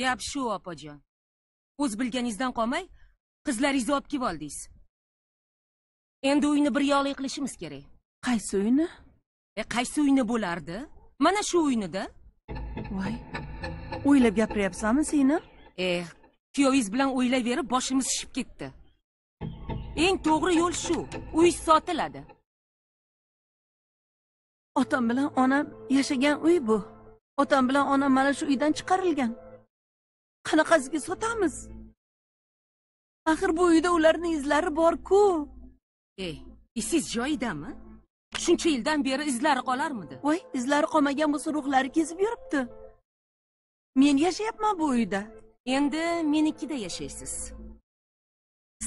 gap shu opajon. O'z bilganingizdan qolmay qizlaringizni olib kelib oldingiz. Endi uyni bir yoqli qilishimiz kerak. Qaysi uyni? E qaysi uyni bo'lardi? Mana shu uynida. Voy. O'ylab gapiryapsanmi singlim eh kuyovingiz bilan o'ylayverib boshimiz shishib ketdi. Eng to'g'ri yo'l shu. Uy sotiladi. Otam bilan onam yashagan uy bu. Otam bilan onam mana shu uydan chiqarilgan qanaqasiga sotamiz? Axir bu uyda ularning izlari bor-ku. Ey esiz joyidami? Shuncha yildan beri izlari qolarmidi? Voy izlari qolmagan bo'lsa ruhlari kezib yuribdi. Men yashayapman bu uyda. Endi menikida yashaysiz.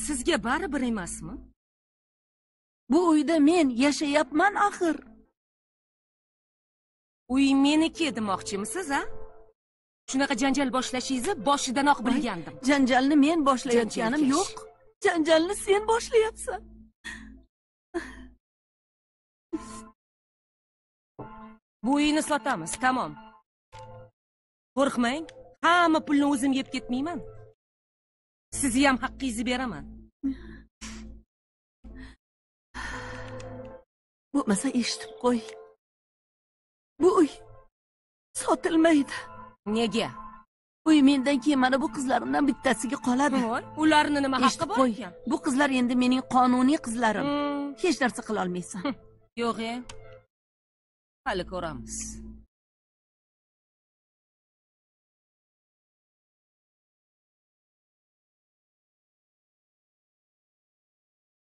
Sizga baribir emasmi? Bu uyda men yashayapman axir. Uy meniki demoqchimisiz a shunaqa janjal boshlashingizni boshidanoq bilgandim. janjalni men boshlayotganim yo'q. janjalni sen boshlayapsan. Bu uyni sotamiz tamom. Qo'rqmang hamma pulni o'zim yeb ketmayman. Sizni ham haqqingizni beraman. Bo'lmasa eshitib qo'y. Bu uy sotilmaydi nega? Uy mendan keyin mana bu qizlarimdan bittasiga qoladi. Ularni nima haqqi bor ekan? Bu qizlar endi mening qonuniy qizlarim. Hmm, hech narsa qilolmaysan yo'q e. Hali ko'ramiz.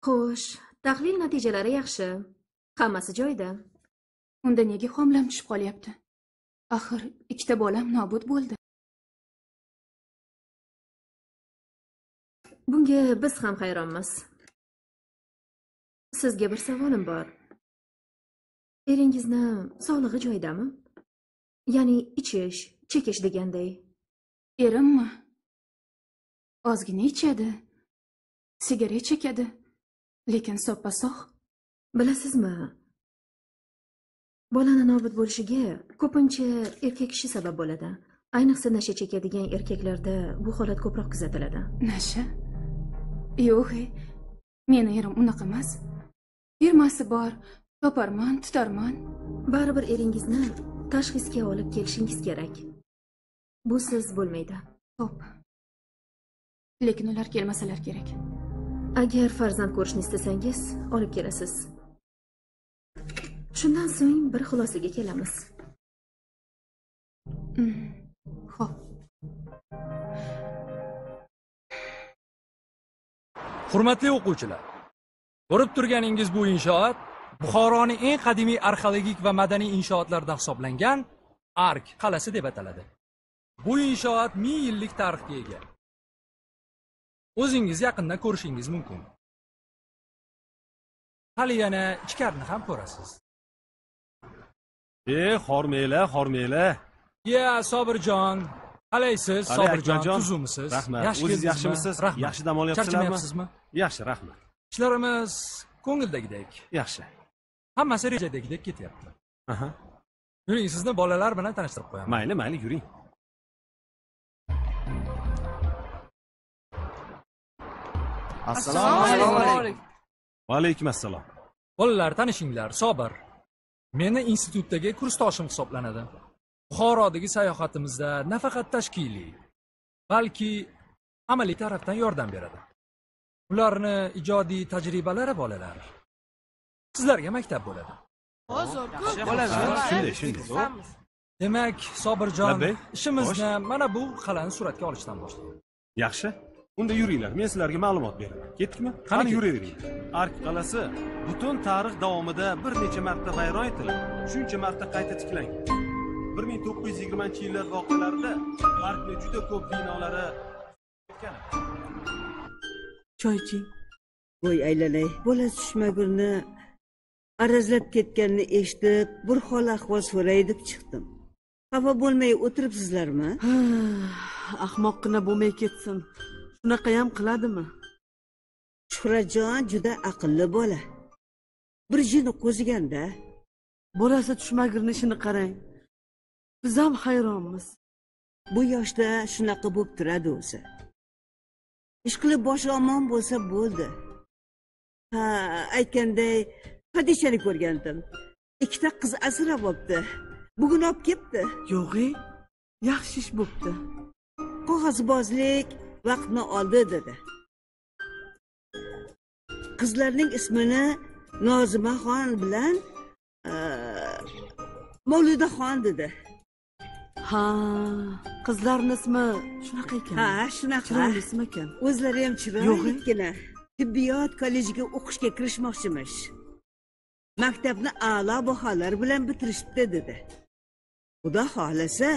Xo'sh, tahlil natijalari yaxshi. Hammasi joyida. Unda nega homilam tushib qolyapti? Axir ikkita bolam nobud bo'ldi. Bunga biz ham hayronmiz. Sizga bir savolim bor. Eringizni sog'lig'i joyidami? Ya'ni ichish, chekish deganday. Erimmi? Ozgina ichadi. Sigaret chekadi. Lekin soppa-sog' Bilasizmi? Bolani nobud bo'lishiga ko'pincha erkak kishi sabab bo'ladi. Ayniqsa nasha chekadigan erkaklarda bu holat ko'proq kuzatiladi. nasha. Yo'q, e, meni erim unaqa emas. Firmasi bor. Toparman, tutarman. Baribir eringizni tashxisga olib kelishingiz kerak. Bu siz bo'lmaydi. Xo'p. Lekin ular kelmasalar kerak. Agar farzand ko'rishni istasangiz, olib kelasiz. Shundan so'ng bir xulosaga kelamiz. Mm, xo'p. Hurmatli o'quvchilar, ko'rib turganingiz bu inshoot Buxoroning eng qadimiy arxeologik va madaniy inshootlaridan hisoblangan Ark qal'asi deb ataladi. Bu inshoot 1000 yillik tarixga ega. O'zingiz yaqindan ko'rishingiz mumkin. Hali yana ichkarini ham ko'rasiz. E, hormanglar, hormanglar. Ya Sobirjon, qalaysiz? Sobirjon, tuzumisiz? Rahmat. O'zingiz yaxshimisiz? Rahmat. Yaxshi dam olyapsizlarmi? Charchamayapsizmi? Yaxshi, rahmat. Ishlarimiz ko'ngildagidek. Yaxshi. Hammasi rejadagidek ketyapti. Aha. Yuring, sizni bolalar bilan tanishtirib qo'yaman. Mayli, mayli, yuring. Assalomu alaykum. Va alaykum assalom. Bolalar, tanishinglar, Sobir. Meni institutdagi kursdoshim hisoblanadi. Buxorodagi sayohatimizda nafaqat tashkiliy, balki amaliy tarafdan yordam beradi. Ularni ijodiy tajribalari bolalar. Sizlarga maktab bo'ladi. Shunday, shunday. Demak, Sobirjon, ishimizni mana bu qal'ani suratga olishdan boshlaymiz. Yaxshi. Unda yuringlar. Men sizlarga ma'lumot beraman. Ketdikmi? Qani yuraveringlar. Ark qal'asi butun tarix davomida bir necha marta vayron etilib, shuncha marta qayta tiklangan. 1920-yillar voqealarida Arkning juda ko'p binolari ketgan. choyching voy aylanay bola tushmagurni arazlab ketganini eshitib bir hol ahvol so'ray deb chiqdim xafa bo'lmay o'tiribsizlarmi ahmoqqina bo'lmay ketsin shunaqa ham qiladimi? Shuhratjon juda aqlli bola. Bir jini qo'ziganda bolasi tushmagirni ishini qarang. Biz ham hayronmiz. Bu yoshda shunaqa bo'lib turadi o'zi. Ish qilib boshi omon bo'lsa bo'ldi. Ha aytganday hadishani ko'rgandim ikkita qiz asrab olibdi. Bugun olib kelibdi yo'q ey yaxshi ish bo'pti qog'ozbozlik vaqtni oldi dedi. Qizlarning ismini nozimaxon bilan e, mavludaxon dedi. Ha qizlarni ismi shunaqa ekan. Ha shunaqa. Chiroyli ism ekan. O'zlari ham Yo'q, chiroyligina tibbiyot kollejiga o'qishga kirishmoqchimish. Maktabni a'lo baholar bilan bitirishibdi dedi. Xudo xohlasa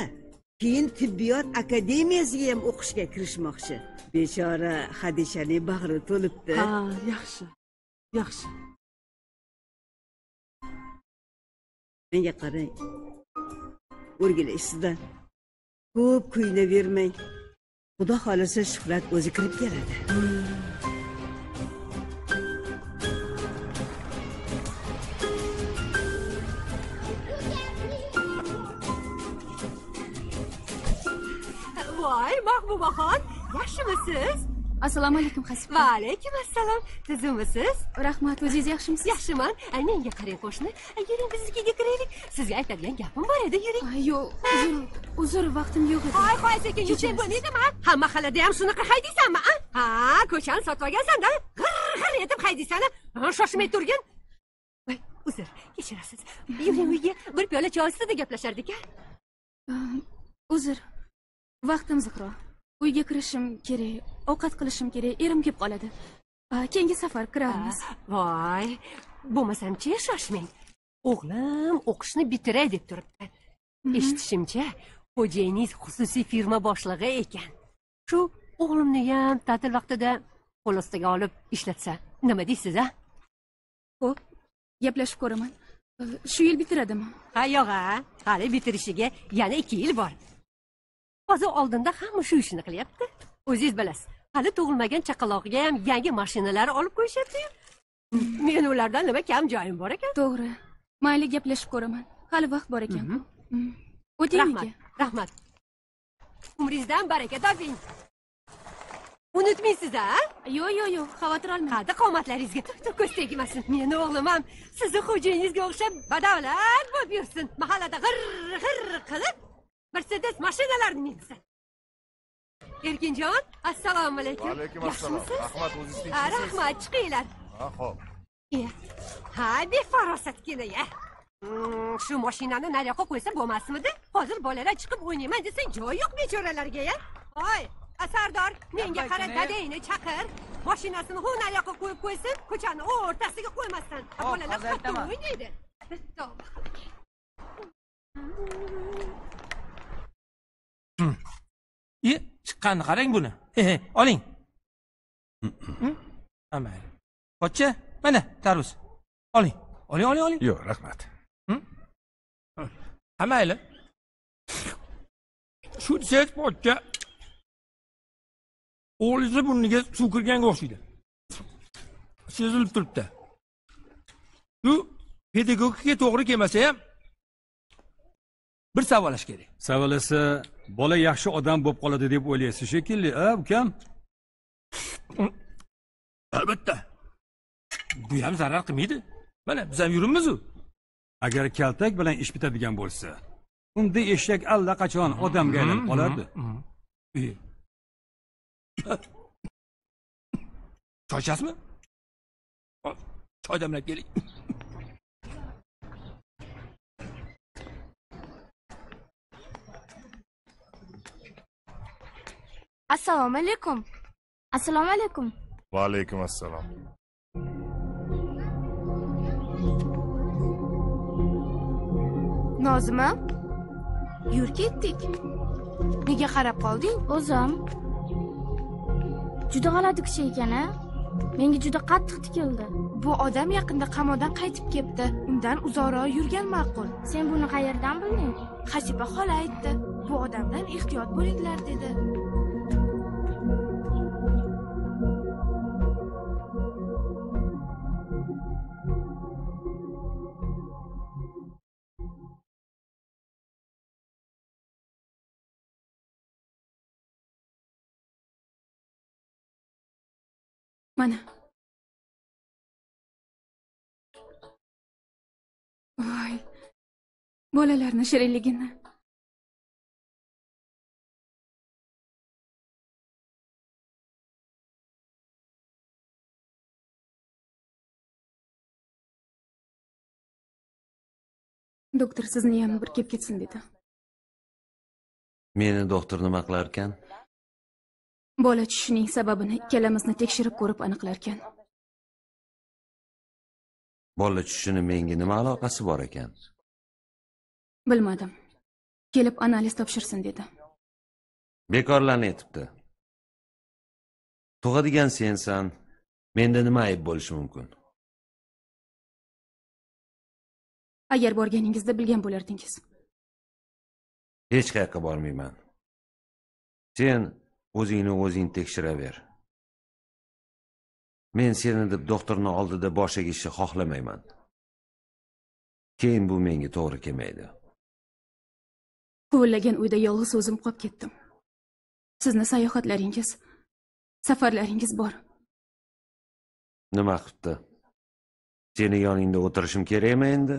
keyin tibbiyot akademiyasiga ham o'qishga kirishmoqchi. Bechora hadishaning bag'ri to'libdi. Ha yaxshi yaxshi. Menga qarang. O'rgilay sizdan ko'p kuyunavermang xudo xohlasa shuhrat o'zi kirib keladi mahbubaxon yaxshimisiz? Assalomu alaykum hasib va alaykum assalom tuzukmisiz rahmat o'zingiz yaxshimisiz? Yaxshiman. Menga qarang qo'shni. Yuring biznikiga kiraylik sizga aytadigan gapim bor edi yuring. Yo'q uzr uzr vaqtim yo'q edi. Hoy hoy sekin yursak bo'lmaydimi ha? Mahallada ham shunaqa haydaysanmi ha ko'chani sotib olgansanda g'ir g'ir etib haydaysan shoshmay turgin. Voy uzr kechirasiz. Yuring uyga bir piyola choy ustida gaplashardik a uzr vaqtim ziqro uyga kirishim kerak ovqat qilishim kerak erim kelib qoladi. Keyingi safar kirarmiz voy bo'lmasamchi shoshmang. O'g'lim o'qishni bitiray deb turibdi. Eshitishimcha xo'jayiningiz xususiy firma boshlig'i ekan. Shu o'g'limni ham ta'til vaqtida qo'l ostiga olib ishlatsa nima deysiz a ho'p gaplashib ko'raman. Shu yil bitiradimi? Ha yo'q a hali bitirishiga yana ikki yil bor hozir oldinda hamma shu ishni qilyapti. O'zingiz bilasiz. Hali tug'ilmagan chaqaloqga ham yangi mashinalar olib qo'yishyaptiyu. Men ulardan nima kam joyim bor ekan? To'g'ri. Mayli gaplashib ko'raman. Hali vaqt bor ekan. Mm. o'ting rahmat rahmat. Umringizdan baraka toping. Unutmaysiz a yo'q yo'q yo'q xavotir olmang. Qaddi qomatlaringizga ko'z tegmasin. Meni o'g'lim ham sizni xo'jayiningizga o'xshab badavlat bo'lib yursin. Mahallada g'ir g'ir qilib mercedes mashinalarni minsin. Erkinjon assalomu alaykum. Alaykum assalom rahmat o'zingiz Ha, tinchmisiz rahmat chiqinglar. Ha ho'p Iya. ha befarosatgina ya Hmm, shu mashinani naryoqqa qo'ysa bo'lmasmidi? Hozir bolalar chiqib o'ynayman desa joy yo'q bechoralarga ya hoy asardor menga qara dadangni chaqir. Mashinasini hu naryoqqa qo'yib qo'ysin ko'chani o'rtasiga qo'ymasdan. Bolalar hatto o'ynaydi. E chiqqanini qarang buni. Oling. Hm? mayli. Pochcha mana tarvuz. Oling. Oling oling oling. Yo'q rahmat. Ha mayli. Shu desangiz pochcha. O'g'lingizni burniga suv kirganga o'xshaydi. Sezilib turibdi. Shu pedagogikaga to'g'ri kelmasa ham bir savolash kerak. Savolasa bola yaxshi odam bo'lib qoladi deb o'ylaysiz shekilli a ukam albatta. Bu ham zarar qilmaydi. Mana biz ham yuribmizu. Agar kaltak bilan ish bitadigan bo'lsa unda eshak allaqachon odamga aylanib qolardi. E. choy ichasizmi choy damlab keling assalomu alaykum. Assalomu alaykum. Va alaykum assalom nozima yur ketdik nega qarab qolding? O'zim. Juda g'alati kishi ekan a? Menga juda qattiq tikildi. Bu odam yaqinda qamoqdan qaytib kelibdi. Undan uzoqroq yurgan ma'qul. Sen buni qayerdan bilding? Hasiba xola aytdi. Bu odamdan ehtiyot bo'linglar dedi mana voy bolalarni shirinligini. Doktor sizni ham bir kelib ketsin dedi. Meni doktor nima qilar bola tushishining sababini ikkalamizni tekshirib ko'rib aniqlarkan. Bola tushishini menga nima aloqasi bor ekan? Bilmadim. Kelib analiz topshirsin dedi. Bekorlarni aytibdi. Tug'adigan sensan menda nima ayb bo'lishi mumkin? Agar borganingizda bilgan bo'lardingiz. Hech qayoqqa bormayman. Sen o'zingni o'zing tekshiraver men seni deb doktorni oldida bosh egishni xohlamayman. Keyin bu menga to'g'ri kelmaydi. Huvillagan uyda yolg'iz o'zim qolib ketdim. Sizni sayohatlaringiz safarlaringiz bor. Nima qilibdi seni yoningda o'tirishim kerakmi endi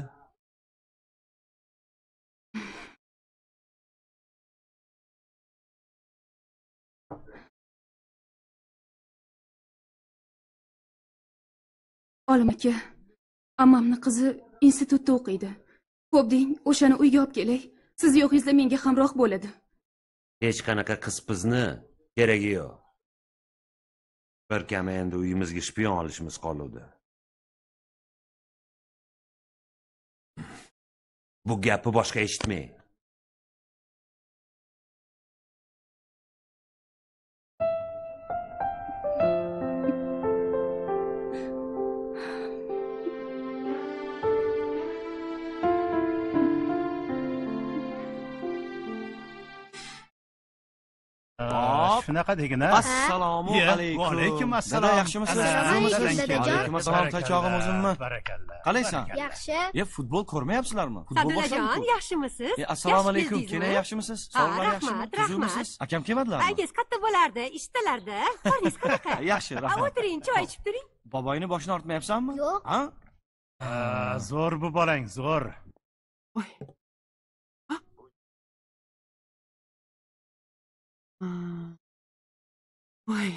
olim aka ammamni qizi institutda o'qiydi. Xo'p deng o'shani uyga olib kelay. Siz yo'qingizda menga hamroh bo'ladi. Hech qanaqa qiz pizni keragi yo'q. Bir kami endi uyimizga shpion olishimiz qoluvdi. Bu gapni boshqa eshitmang. Shunaqa degin a assalomu alaykum. va alaykum assalom. yaxshimisiz? Alaykum, assalom taychog'im o'zimmi barakalla qalaysan yaxshi. E futbol ko'rmayapsizlarmi? Futbol boshlandi yaxshimisiz? Assalomu alaykum. keling yaxshimisiz? Rahmat, yaxshimi? rahmat. tuzukmisiz akam kelmadilarmi? Ayingiz katta bo'lardi ishdalarda holingiz qanaqa? Yaxshi rahmat. O'tiring choy ichib turing. Boboyni boshini ortmayapsanmi? Yo'q. ha? Ha, zo'r bu bolang zo'r voy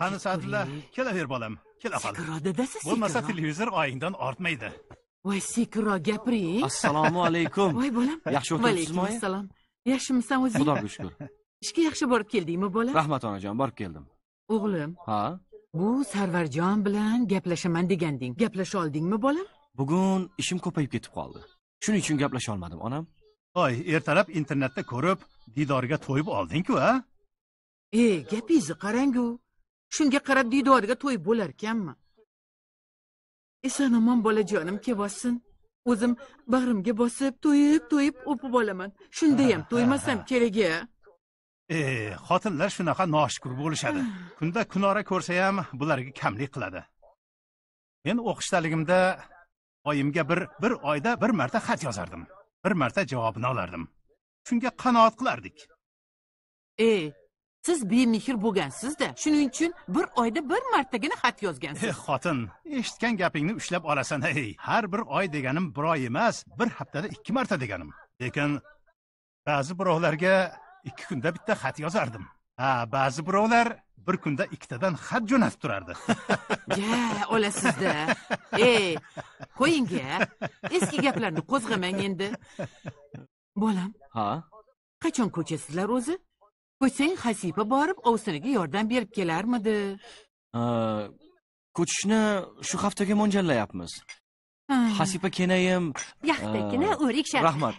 qani sadulla kelaver bolam. Kela qol sekiro dadasi bo'lmasa televizor oyingdan ortmaydi. Voy sekiro gapiring. Assalomu alaykum. Voy bolam. Yaxshi o'tiribsizmi oyi assalom. Yaxshimisan o'zing. Xudoga shukur ishga yaxshi borib keldingmi bolam? Rahmat onajon borib keldim. O'g'lim. Ha? Bu sarvarjon bilan gaplashaman deganding. Gaplasha oldingmi bolam? Bugun ishim ko'payib ketib qoldi. Shuning uchun gaplasha olmadim onam. Oy ertalab internetda ko'rib diydoriga to'yib olding-ku a e gapingizni qarangu. Shunga qarab diydoriga to'yib bo'larkanmi? Eson omon bolajonim kelvosin o'zim bag'rimga bosib to'yib to'yib o'pib olaman. Shundayam to'ymasam kerak a e xotinlar shunaqa noshukur bo'lishadi. Kunda kunora ko'rsa ham bularga kamlik qiladi. Men o'qishdaligimda oyimga bir bir oyda bir marta xat yozardim. Bir marta javobini olardim. Shunga qanoat qilardik. E siz bemehr bo'lgansizda. Shuning uchun bir oyda bir martagina xat e yozgansiz xotin eshitgan gapingni ushlab olasan ey. Har bir oy deganim bir oy emas bir haftada ikki marta deganim. Lekin ba'zi birovlarga ikki kunda bitta xat yozardim. Ha ba'zi birovlar bir kunda ikkitadan xat jo'natib turardi. Ja olasizda. E qo'ying a eski gaplarni qo'zg'amang endi. Bolam ha? qachon ko'chasizlar o'zi ko'chsang hasipa borib ovsiniga yordam berib kelarmidi? Ko'chishni shu haftaga mo'ljallayapmiz Ha. hasipa kenayim yaxtakkina Aa, o'rik sharq rahmat.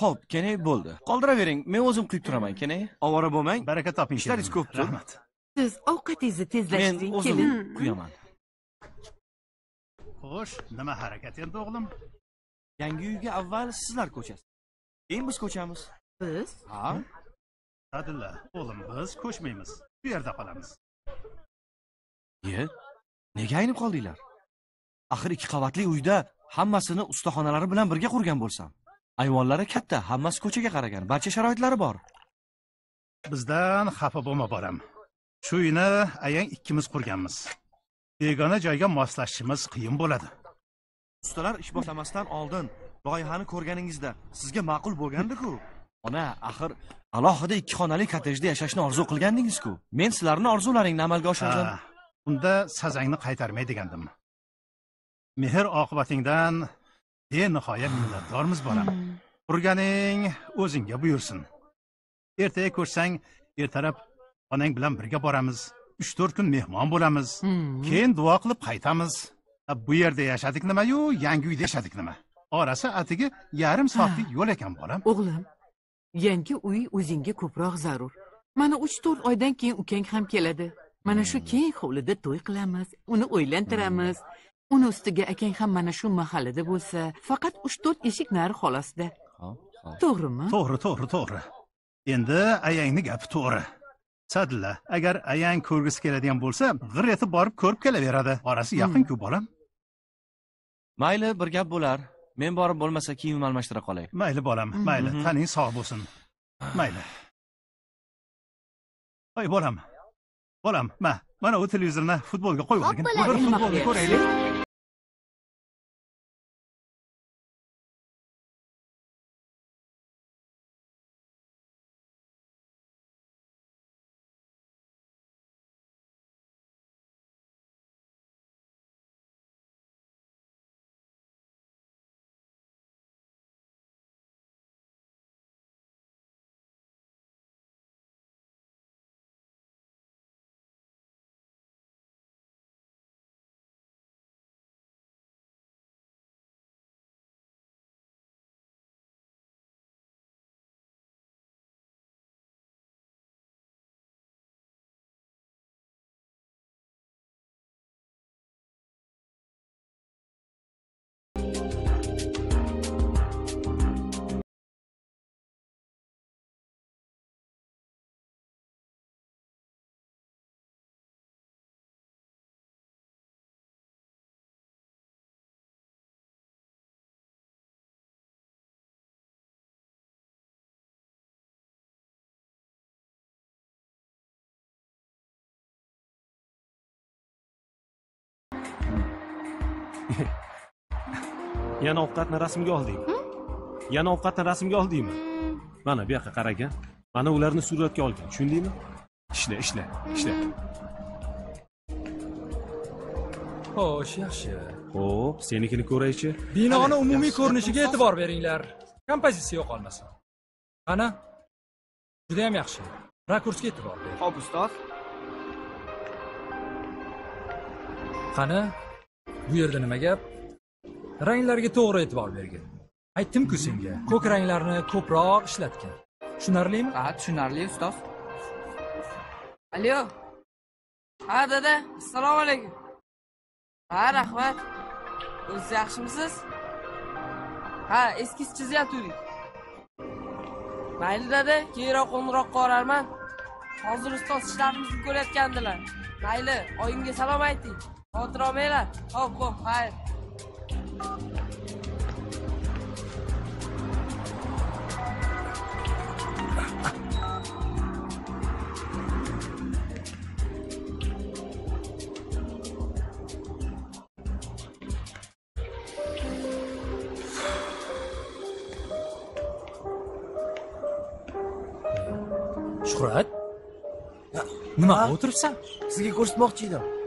Ho'p kenay bo'ldi. Qoldiravering men o'zim quyib turaman kenay. Ovora bo'lmang. Baraka toping ishlaringiz ko'pdir rahmat. Siz ovqatingizni men tezlashtiring o'zim kelin. quyaman xo'sh nima harakat endi o'g'lim? Yangi uyga avval sizlar ko'chasiz. Keyin biz ko'chamiz. Biz? Ha sadulla o'g'lim biz ko'chmaymiz. Bu yerda qolamiz. Ye? Nega aynib qoldinglar? Axir ikki qavatli uyda hammasini ustaxonalari bilan birga qurgan bo'lsam ayvonlari katta hammasi ko'chaga qaragan barcha sharoitlari bor. Bizdan xafa bo'lma bolam. Shu uyni ayang ikkimiz qurganmiz. Begona joyga moslashishimiz qiyin bo'ladi. Ustalar ish boshlamasdan oldin loyihani ko'rganingizda sizga ma'qul bo'lgandiku? Ona axir alohida ikki xonali kottejda yashashni orzu qilgandingiz-ku. Men sizlarni orzularingni amalga oshirdim. Unda sazangni qaytarmay degandim. Mehr oqibatingdan benihoya minnatdormiz bolam. Qurganing o'zingga buyursin. Ertaga ko'rsang ertalab onang bilan birga boramiz. Uch to'rt kun mehmon bo'lamiz. Keyin duo qilib qaytamiz. Bu yerda yashadik nimayu yangi uyda yashadik nima? Orasi atigi yarim soatlik yo'l ekan bolam. O'g'lim yangi uy o'zingga ko'proq zarur. Mana uch to'rt oydan keyin ukang ham keladi. Mana shu keng hovlida to'y qilamiz uni o'ylantiramiz. Uni ustiga akang ham mana shu mahallada bo'lsa faqat uch to'rt eshik nari xolosda to'g'rimi? To'g'ri to'g'ri to'g'ri. Endi ayangni gapi to'g'ri. Sadilla agar ayang ko'rgisi keladigan bo'lsa g'ir etib borib ko'rib kelaveradi. Orasi yaqin-ku bolam. Mayli bir gap bo'lar men borib bo'lmasa kiyim almashtira qolay. Mayli bolam mayli. Mhm. taning sog' bo'lsin. Mayli. Voy bolam. Bolam ma mana u televizorni futbolga qo'yib bir futbolni ko'raylik yana ovqatni rasmga oldingmi yana ovqatni rasmga oldingmi? Mana bu yoqqa qaragan mana ularni suratga olgan tushundingmi? Ishla ishla ishla. Xo'sh yaxshi. Ho'p senikini ko'raychi. Binoni umumiy ko'rinishiga e'tibor beringlar. Kompozitsiya yo'qolmasin qani judayam yaxshi. Rakursga e'tibor ber. Xo'p, ustoz. qani bu yerda nima gap? Ranglarga to'g'ri e'tibor bergin. Aytdim-ku senga ko'k ranglarni ko'proq ishlatgin. Tushunarlimi? Ha tushunarli ustoz. Alo. Ha dada assalomu alaykum. Ha rahmat. O'zingiz yaxshimisiz? Ha eskiz chizyaptuvdik mayli dada keyinroq qo'ng'iroq qilaverarman hozir ustoz ishlarimizni ko'rayotgandilar mayli oyimga salom ayting. Xavotir olmanglar ho'p ho'p xayr shuhrat nimaga o'tiribsan sizga ko'rsatmoqchi edim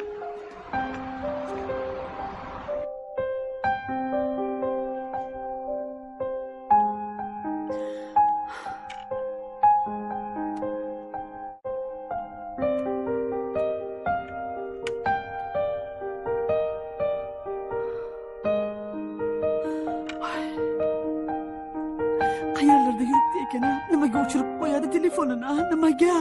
qayerlarda yuribdi ekan nimaga o'chirib qo'yadi telefonini nimaga?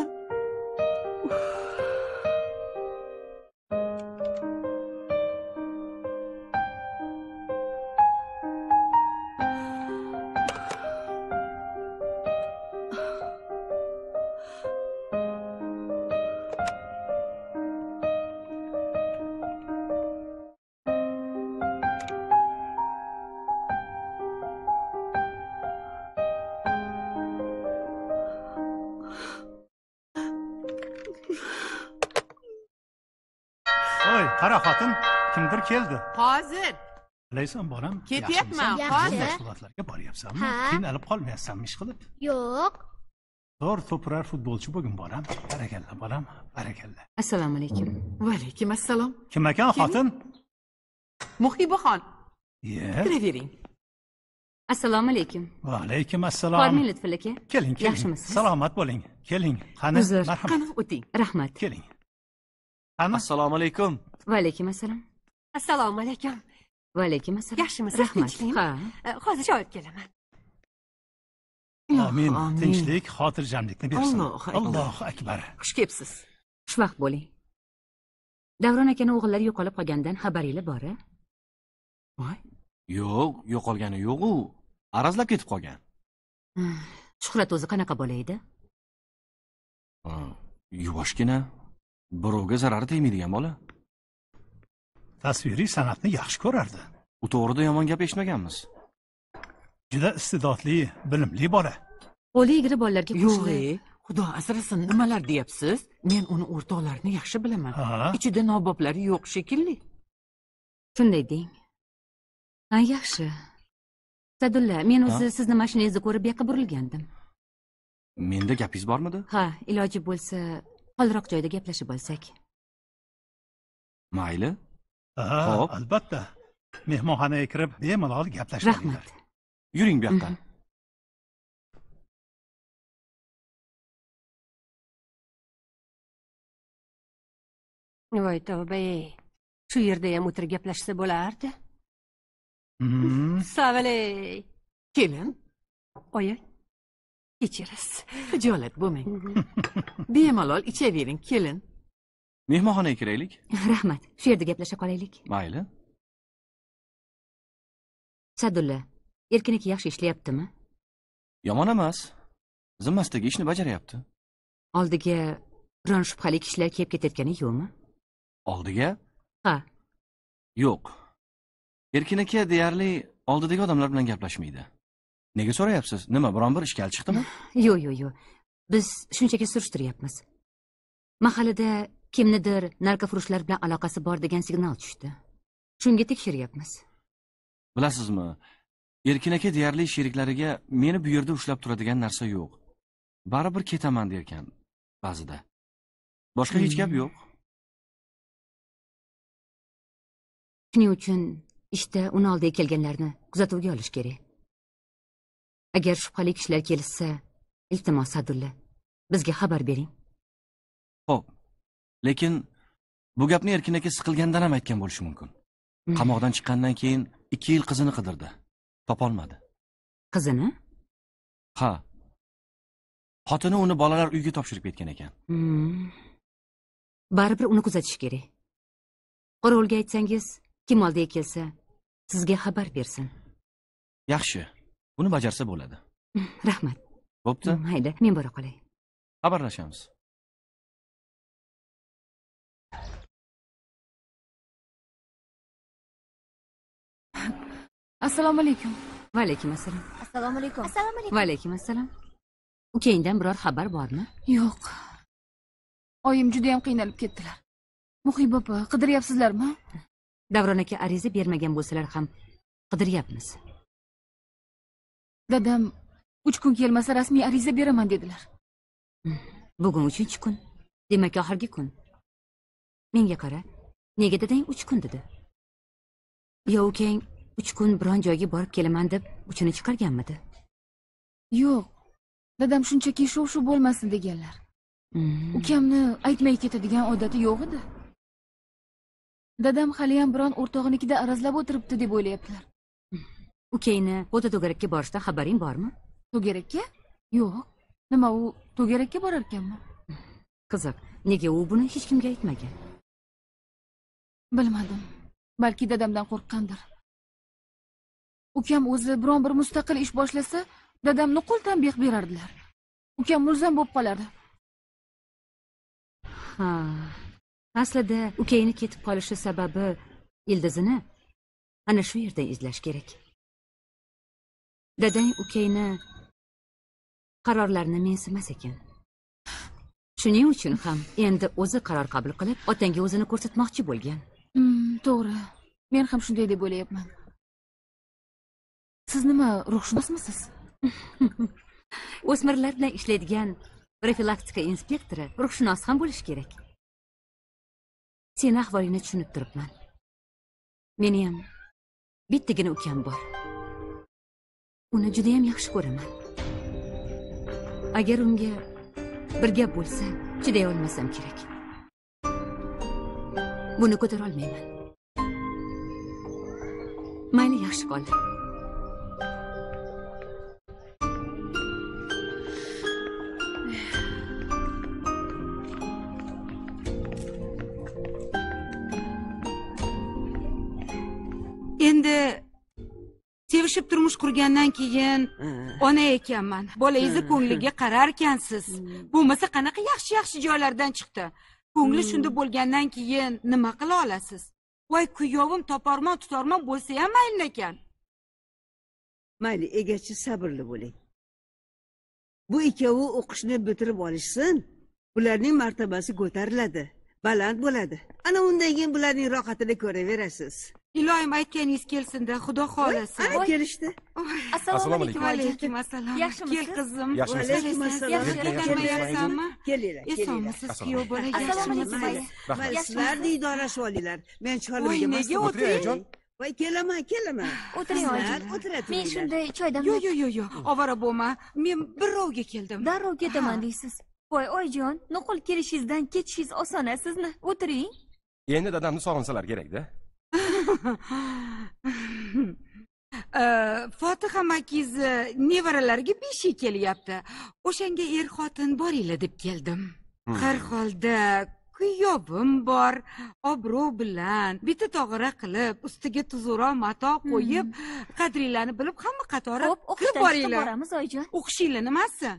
Keldi. Hozir. Bilaysan bolam? Ketyapman, hozir. mashg'ulotlarga boryapsanmi? Qiynalib qolmayapsanmi ishqilib yo'q. Zo'r to'pirar futbolchi bo'lgin bolam. Barakalla bolam. Barakalla. Assalomu alaykum. Va alaykum assalom. Kim ekan xotin? Muhibaxon ye kiravering assalomu alaykum. Va alaykum assalom. Hormang lutfulla aka. Keling keling. Yaxshimisiz? Salomat bo'ling. Keling. Qani? Uzr. Marhamat. Qani o'ting. Rahmat. Keling. Qani? Assalomu alaykum. Va alaykum assalom assalomu alaykum. Va alaykum assalom yaxshimisiz rahmat. tinchlikmi? Ha. E, hozir javob kelaman. Amin. Tinchlik xotirjamlikni bersin. Allohu akbar. xush kelibsiz. Xushvaqt bo'ling. Davron akani o'g'illari yo'qolib qolganidan xabaringlar bor a voy. Yo'q yo'qolgani yo'q u arazlab ketib qolgan. Shuhrat o'zi qanaqa bola edi? Yuvoshgina. Birovga zarari tegmaydigan bola tasviriy san'atni yaxshi ko'rardi. U to'g'rida yomon gap eshitmaganmiz. Juda iste'dodli bilimli bola. Qo'li egri bolalarga yo'q e xudo asrasin nimalar deyapsiz? Men uni o'rtoqlarini yaxshi bilaman. Ichida noboblari yo'q shekilli. Shunday deng. Ha yaxshi. Sadulla men o'zi sizni mashinangizda ko'rib bu yoqqa burilgandim. Menda gapingiz bormidi? Ha iloji bo'lsa qoldiroq joyda gaplashib olsak. Mayli ha Xo'p. albatta. Mehmonxonaga kirib bemalol gaplashib rahmat. Yuring bu yoqqa voy tavba ey shu yerda ham o'tirib gaplashsa bo'lardi. Savaley kelin oyi. Kechirasiz hijolat bo'lmang. Bemalol ichavering kelin mehmonxonaga kiraylik. Rahmat. Shu yerda gaplasha qolaylik. Mayli. Sadulla erkin aka yaxshi ishlayaptimi? Yomon emas. Zimmasidagi ishni bajaryapti. Oldiga biron shubhali kishilar kelib ketayotgani yo'qmi? Oldiga? Ha. Yo'q. Erkin aka deyarli oldidagi odamlar bilan gaplashmaydi. Nega so'rayapsiz? Nima biron bir ishkal chiqdimi? Yo'q yo'q yo'q. Biz shunchaki surishtiryapmiz. Mahallada kimnidir narkofurushlar bilan aloqasi bor degan signal tushdi. Shunga tekshiryapmiz bilasizmi erkin aka deyarli sheriklariga meni bu yerda ushlab turadigan narsa yo'q. Baribir ketaman derkan ba'zida. Boshqa hech gap yo'q. Shuning uchun ishda uni oldiga kelganlarni kuzatuvga olish kerak. Agar shubhali kishilar kelishsa iltimos sadulla bizga xabar bering. Ho'p lekin bu gapni erkin aka siqilgandan ham aytgan bo'lishi mumkin. Hmm. qamoqdan chiqqandan keyin ikki yil qizini qidirdi. Topolmadi. Qizini? Ha. Xotini uni bolalar uyiga topshirib ketgan ekan. Hmm. baribir uni kuzatish kerak. Qorovulga aytsangiz kim oldiga kelsa sizga xabar bersin. Yaxshi. Buni bajarsa bo'ladi. Rahmat. Bo'pti. Mayli men bora qolay. Xabarlashamiz assalomu alaykum. Va alaykum assalom assalomu alaykum. Assalomu alaykum. Va alaykum assalom ukangdan biror xabar bormi? Yo'q. Oyim judayam qiynalib ketdilar. Muhib opa qidiryapsizlarmi? Davron aka ariza bermagan bo'lsalar ham qidiryapmiz. Dadam uch kun kelmasa rasmiy ariza beraman dedilar. Bugun uchinchi kun demak oxirgi kun. Menga qara nega dadang uch kun dedi. Yo ukang uch kun biron joyga borib kelaman deb uchini chiqarganmidi? Yo'q. Dadam shunchaki shov shuv bo'lmasin deganlar. Hmm. ukamni aytmay ketadigan odati yo'q edi. Dadam haliyam biron o'rtog'inikida arazlab o'tiribdi deb o'ylayaptilar. Ukangni foto to'garakka borishdan xabaring bormi? To'garakka? Yo'q. Nima u to'garakka borar ekanmi qiziq nega u buni hech kimga aytmagan? Bilmadim. Balki dadamdan qo'rqqandir ukam o'zi biron bir mustaqil ish boshlasa dadam nuqul tanbeh berardilar. Ukam mulzam bo'lib qolardi. Ha aslida ukangni ketib qolishi sababi ildizini ana shu yerdan izlash kerak. Dadang ukangni qarorlarini mensimas ekan. Shuning uchun ham endi o'zi qaror qabul qilib otangga o'zini ko'rsatmoqchi bo'lgan. Hmm, to'g'ri. Men ham shunday deb o'ylayapman siz nima ruhshunosmisiz? O'smirlar bilan ishlaydigan profilaktika inspektori ruhshunos ham bo'lishi kerak. Seni ahvolingni tushunib turibman. Meni ham bittagina ukam bor. Uni judayam yaxshi ko'raman. Agar unga bir gap bo'lsa chiday olmasam kerak. Buni ko'tara olmayman mayli yaxshi qoldi. Sevishib turmush qurgandan keyin ona ekanman bolangizni ko'ngliga qarar ekansiz. Bo'lmasa qanaqa yaxshi yaxshi joylardan chiqdi. Ko'ngli shunda bo'lgandan keyin nima qila olasiz? Voy kuyovim toparmon tutormon bo'lsa ham mayli ekan. Mayli egachi sabrli bo'ling. Bu ikkovi o'qishni bitirib olishsin bularning martabasi ko'tariladi baland bo'ladi. Ana undan keyin bularning rohatini ko'raverasiz iloyim aytganingiz kelsinda xudo xohlasa. Ana kelishdi. Assalomu alaykum. alaykum. Assalom. Yaxshimisiz? kel qizim yaxshimayapsanmi Kelinglar, esonmisiz kuyov bola Assalomu yaxshimisiz alaykum. Mayli, sizlar diydorlashib olinglar men Voy, cholimga nega o'tiring? voy kelaman kelaman. O'tiring, oyijon. o'tiraturinglar. Men shunday choydan yo'q yo'q yo'q yo'q. Ovora bo'lma. Men birovga keldim. Darrov ketaman deysiz. Voy oyijon nuqul kelishingizdan ketishingiz oson a sizni o'tiring. Endi dadamni sog'insalar kerakda fotiha amakingizni nevaralariga besh yil kelyapti o'shanga er xotin boringlar deb keldim. Har holda kuyovim bor obro' bilan bitta tog'ora qilib ustiga tuzukroq mato qo'yib qadringlarni bilib hamma qatori kirib boringlar. boramiz oyijon o'qishinglar nimasi?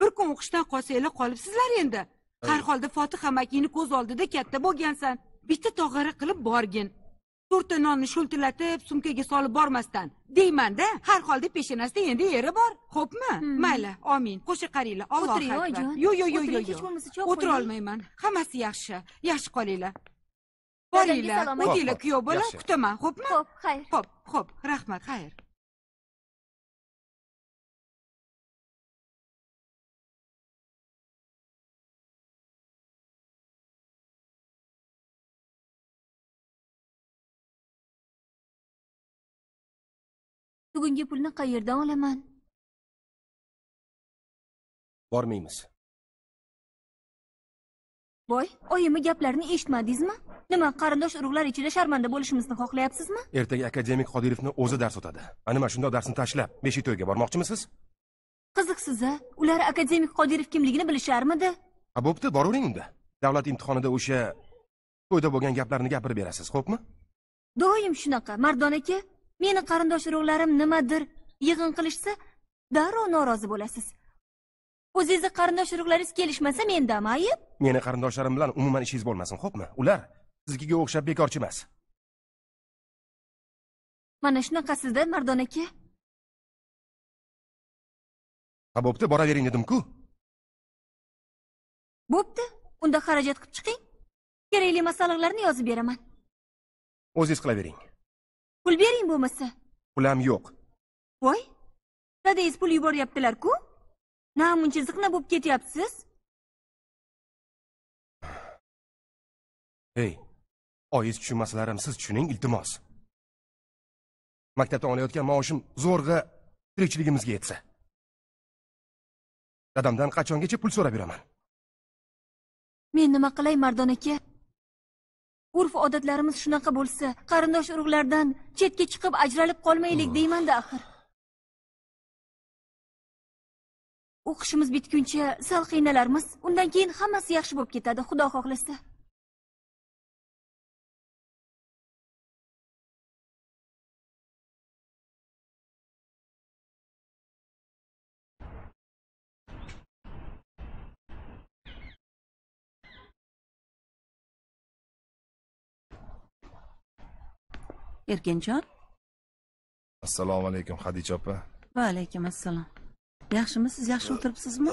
Bir kun o'qishdan qolsanglar qolibsizlar endi. Har holda fotiha amakingni ko'z oldida katta bo'lgansan. Bitta tog'ora qilib borgin to'rtta nonni sho'ltillatib sumkaga solib bormasdan. Deymanda har holda peshonasida endi eri bor. Xo'pmi? Mayli omin. Qo'sha qaranglar allohu O'tiring, oyijon. yo'q yo'q yo'q yo'q hech bo'lmasa choy o'tira olmayman. Hammasi yaxshi. Yaxshi qolinglar. Boringlar o'tinglar kuyov bola. Kutaman xo'pmi? Xo'p, xayr. xo'p xo'p. Rahmat xayr bugungi pulni qayerdan olaman? Bormaymiz. Voy oyimni gaplarini eshitmadingizmi? Nima qarindosh urug'lar ichida sharmanda bo'lishimizni xohlayapsizmi? Ertaga akademik qodirovni o'zi dars o'tadi. Ana mana shundoq darsni tashlab beshi to'yga bormoqchimisiz? Qiziqsiz a ular akademik qodirov kimligini bilisharmidi? Ha bo'pti boravering unda. Davlat imtihonida o'sha to'yda bo'lgan gaplarni gapirib berasiz xo'pmi? Doim shunaqa mardon aka meni qarindosh urug'larim nimadir yig'in qilishsa darrov norozi bo'lasiz. O'zingizni qarindosh urug'laringiz kelishmasa mendami ayb meni qarindoshlarim bilan umuman ishingiz bo'lmasin xo'pmi? Ular siznikiga o'xshab bekorchi emas. Mana shunaqasida mardon aka. Ha bo'pti boravering dedim-ku. Bo'pti unda xarajat qilib chiqing. Kerakli masalliqlarni yozib beraman. O'zingiz qilavering pul bering bo'lmasa. Pulam yo'q. Voy dadangiz pul yuboryaptilar-ku namuncha ziqna bo'lib ketyapsiz. Ey oyiz tushunmasalar ham siz tushuning iltimos. Maktabdan olayotgan maoshim zo'rg'a tirikchiligimizga yetsa. Dadamdan qachongacha pul so'rab yuraman? Men nima qilay mardon aka urf odatlarimiz shunaqa bo'lsa qarindosh urug'lardan chetga chiqib ajralib qolmaylik deymanda axir. O'qishimiz bitguncha sal qiynalarmiz. Undan keyin hammasi yaxshi bo'lib ketadi xudo xohlasa. Erkinjon? Assalomu alaykum hadicha opa. Va alaykum assalom yaxshimisiz yaxshi o'tiribsizmi?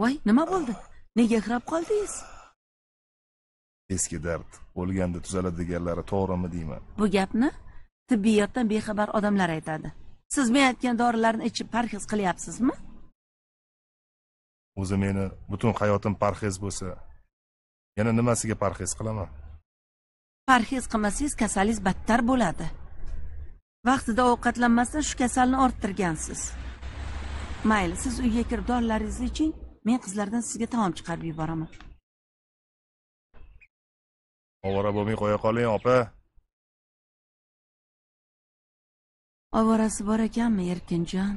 Voy nima bo'ldi? Nega ixrab qoldingiz? Eski dard o'lganda tuzaladi deganlari to'g'rimi deyman. Bu gapni tibbiyotdan bexabar odamlar aytadi. Siz men aytgan dorilarni ichib parhez qilyapsizmi? O'zi meni butun hayotim parhez bo'lsa yana nimasiga parhez qilaman parhez qilmasangiz kasalingiz battar bo'ladi. Vaqtida ovqatlanmasdan shu kasalni orttirgansiz. Mayli siz uyga kirib dorilaringizni iching men qizlardan sizga taom chiqarib yuboraman ovora bo'lmay qo'ya qoling opa. Ovorasi bor ekanmi erkinjon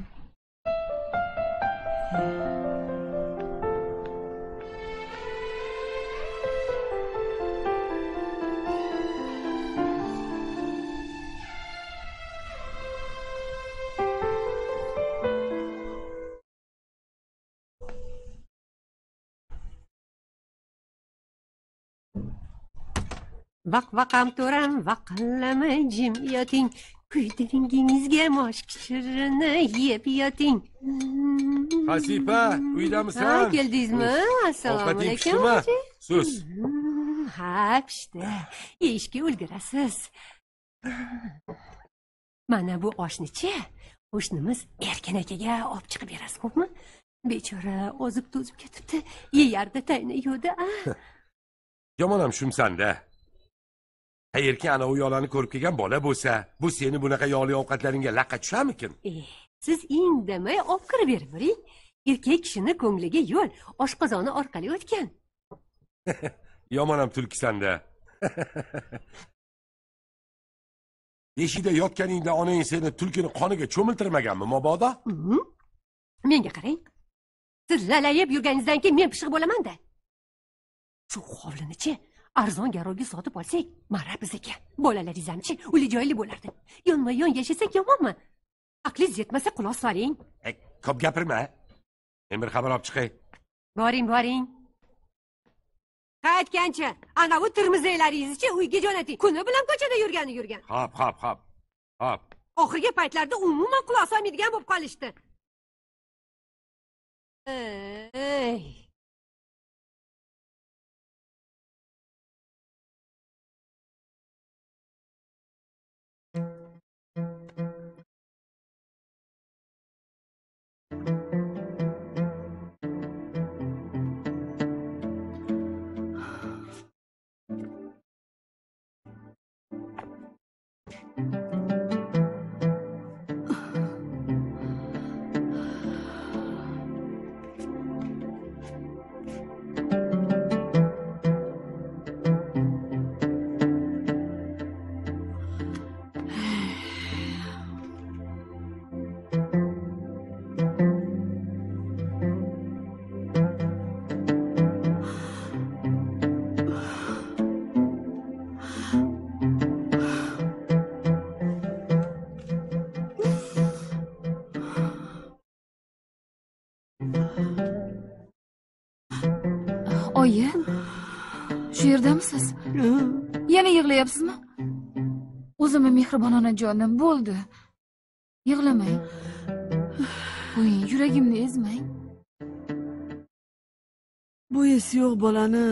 vaq vaqam to'ram vaqillama jim yoting. Kuydiringingizga mosh kishirini yeb yoting. Hasipa, uydamisan? ha keldingizmi? Assalomu alaykum pishdimi? Sus. Hmm, ha pishdi. Yeyishga ulgurasiz. Mana bu oshnichi qo'shnimiz erkin akaga olib chiqib berasiz xo'pmi? Bechora ozib to'zib ketibdi. Yo'da a. Yomon ham shumsanda. Qayerki ana u yolani ko'rib kelgan bola bo'lsa, bu seni bunaqa yog'li ovqatlaringga laqqa tusharmikin? Eh, siz indamay olib kirib beravering erkak kishini ko'ngliga yo'l oshqozoni orqali o'tgan Yomon ham tulkisanda. Beshikda yotganingda onang seni tulkini qoniga cho'miltirmaganmi mabodo? Mhm. menga qarang siz lalayib yurganingizdan keyin men pishiq bo'lamanda shu hovlinichi arzon garovga sotib olsak marra bizniki bolalaringizamchi uli joyli bo'lardi yonma yon yashasak yomonmi aqlingiz yetmasa quloq soling ko'p gapirma. Men bir xabar olib chiqay. boring boring qaytgancha anavi termizlaringizni uyga jo'nating kuni bilan ko'chada yurgani yurgan Hop, hop, hop. Hop. oxirgi paytlarda umuman quloq solmaydigan bo'lib qolishdi ey yerdamisiz yana yig'layapsizmi? O'zimni mehribon onajonim bo'ldi. Yig'lamang. Qo'ying yuragimni ezmang. Bu esi yo'q bolani.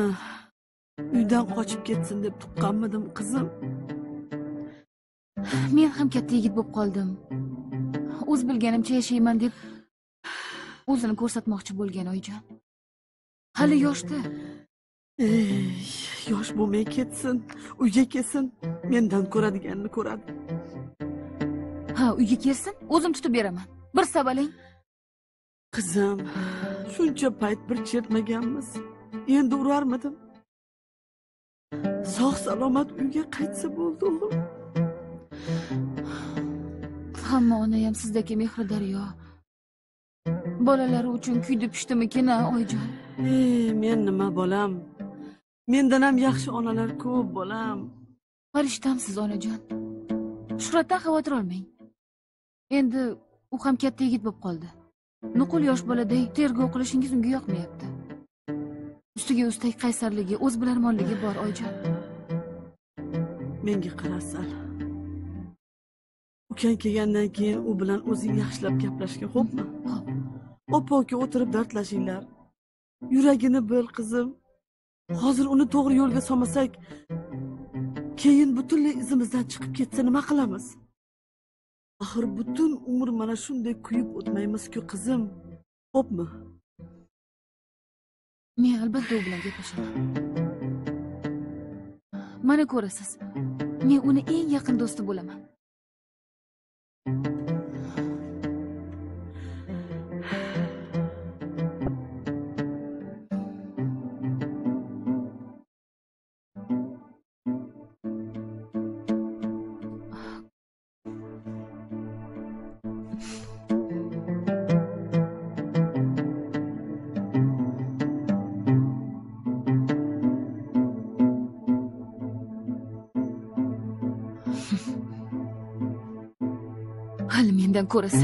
Uydan qochib ketsin deb tuqqanmidim qizim. Men ham katta yigit bo'lib qoldim. O'z bilganimcha yashayman deb o'zini ko'rsatmoqchi bo'lgan oyijon hali yoshda ey yosh bo'lmay ketsin. Uyga kelsin. Mendan ko'radiganini ko'radi. Ha uyga kelsin o'zim tutib beraman. Bir sabaling qizim shuncha payt bir chertmaganmiz. Endi urarmidim? Sog' salomat uyga qaytsa bo'ldi o'g'lim. Hamma onayam sizdagi mehri daryo bolalari uchun kuydi pishdimikin a oyijon ey men nima bolam mendan ham yaxshi onalar ko'p bolam. Farishtamsiz onajon. Shuhratdan xavotir olmang. Endi u ham katta yigit bo'lib qoldi. Nuqul yosh boladay tergov qilishingiz unga yoqmayapti. Ustiga ustak qaysarligi o'zbilarmonligi bor oyijon menga qara sal ukang kelgandan keyin u bilan o'zing yaxshilab gaplashgin xo'pmi oppa uka o'tirib dardlashinglar. Yuragini bil qizim hozir uni to'g'ri yo'lga solmasak keyin butunlay izimizdan chiqib ketsa nima qilamiz? Axir butun umr mana shunday kuyib o'tmaymizku qizim. Xo'pmi? Men albatta u bilan gaplashaman mana ko'rasiz men uni eng yaqin do'sti bo'laman. den Kuris.